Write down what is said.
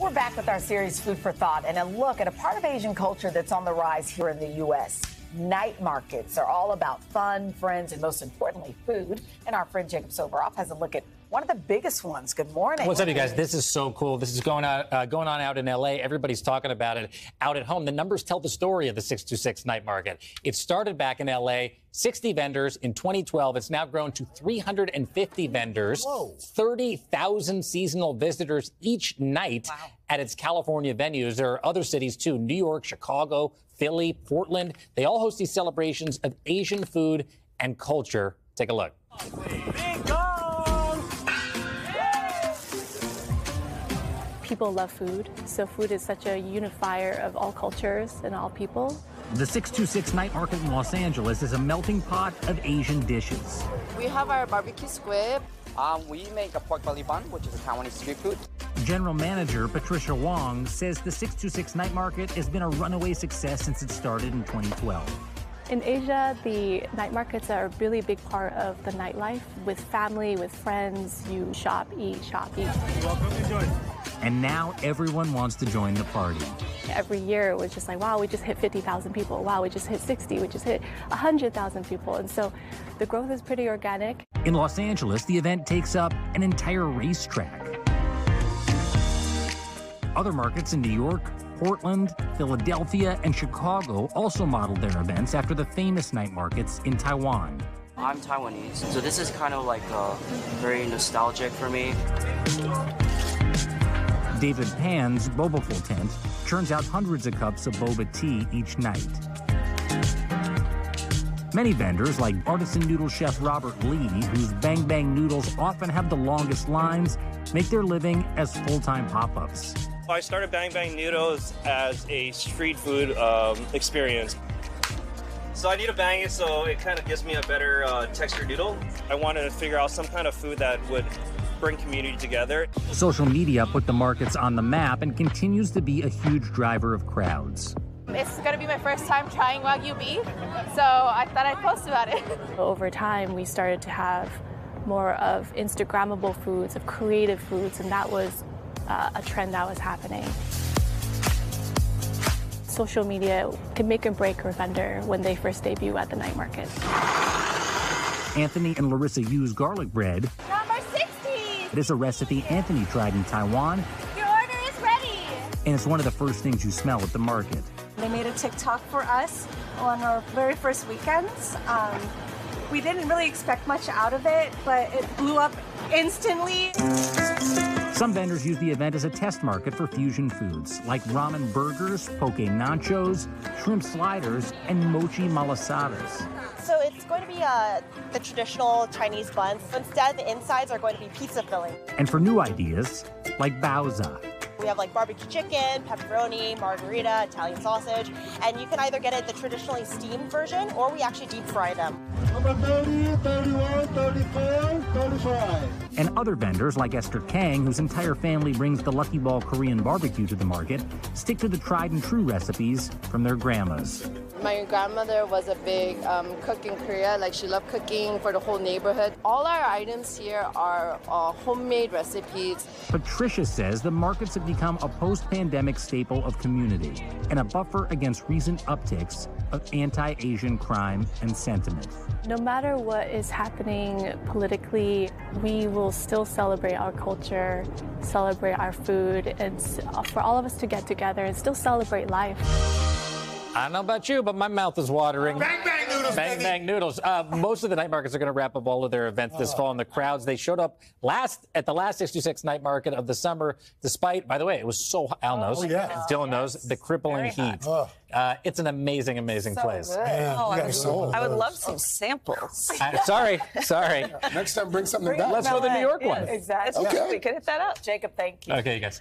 We're back with our series Food for Thought and a look at a part of Asian culture that's on the rise here in the U.S. Night markets are all about fun, friends, and most importantly, food. And our friend Jacob Soboroff has a look at one of the biggest ones. Good morning. What's up, you guys? This is so cool. This is going on uh, going on out in LA. Everybody's talking about it out at home. The numbers tell the story of the 626 night market. It started back in LA, 60 vendors in 2012. It's now grown to 350 vendors, 30,000 seasonal visitors each night wow. at its California venues. There are other cities too: New York, Chicago, Philly, Portland. They all host these celebrations of Asian food and culture. Take a look. people love food, so food is such a unifier of all cultures and all people. The 626 Night Market in Los Angeles is a melting pot of Asian dishes. We have our barbecue squid. Um, we make a pork belly bun, which is a Taiwanese street food. General Manager Patricia Wong says the 626 Night Market has been a runaway success since it started in 2012. In Asia, the night markets are a really big part of the nightlife. With family, with friends, you shop, eat, shop, eat. Welcome, enjoy. And now everyone wants to join the party. Every year it was just like, wow, we just hit 50,000 people. Wow, we just hit 60. We just hit 100,000 people. And so the growth is pretty organic. In Los Angeles, the event takes up an entire racetrack. Other markets in New York, Portland, Philadelphia, and Chicago also modeled their events after the famous night markets in Taiwan. I'm Taiwanese, so this is kind of like uh, very nostalgic for me. David Pan's Bobaful tent churns out hundreds of cups of boba tea each night. Many vendors, like artisan noodle chef Robert Lee, whose Bang Bang noodles often have the longest lines, make their living as full-time pop-ups. I started Bang Bang Noodles as a street food um, experience. So I need to bang it so it kind of gives me a better uh, texture noodle. I wanted to figure out some kind of food that would bring community together. Social media put the markets on the map and continues to be a huge driver of crowds. It's going to be my first time trying Wagyu beef, so I thought I'd post about it. Over time, we started to have more of Instagrammable foods, of creative foods, and that was uh, a trend that was happening. Social media can make or break a vendor when they first debut at the night market. Anthony and Larissa use garlic bread Number 60! it is a recipe Anthony tried in Taiwan. Your order is ready. And it's one of the first things you smell at the market. They made a TikTok for us on our very first weekends. Um, we didn't really expect much out of it, but it blew up instantly. Some vendors use the event as a test market for fusion foods like ramen burgers, poke nachos, shrimp sliders, and mochi malasadas. So it's going to be uh, the traditional Chinese buns. Instead, the insides are going to be pizza filling. And for new ideas, like baozi. We have like barbecue chicken, pepperoni, margherita, Italian sausage, and you can either get it the traditionally steamed version or we actually deep fry them. Number 30, 31, 34, 35. And other vendors like Esther Kang, whose entire family brings the Lucky Ball Korean barbecue to the market, stick to the tried and true recipes from their grandmas. My grandmother was a big um, cook in Korea. Like she loved cooking for the whole neighborhood. All our items here are uh, homemade recipes. Patricia says the markets have become a post-pandemic staple of community and a buffer against recent upticks of anti-Asian crime and sentiment. No matter what is happening politically, we will still celebrate our culture, celebrate our food, and for all of us to get together and still celebrate life. I don't know about you, but my mouth is watering. Bang bang noodles. Bang baby. bang noodles. Uh, most of the night markets are going to wrap up all of their events this fall, and the crowds they showed up last at the last 66 night market of the summer, despite, by the way, it was so Al knows, oh, yeah. Dylan knows the crippling heat. Oh. Uh, it's an amazing, amazing so place. Man, oh, I, would, I would love some samples. Uh, sorry, sorry. Next time, bring something bring back. Let's go to the New York one. exactly. Okay. We could hit that up. Jacob, thank you. Okay, you guys.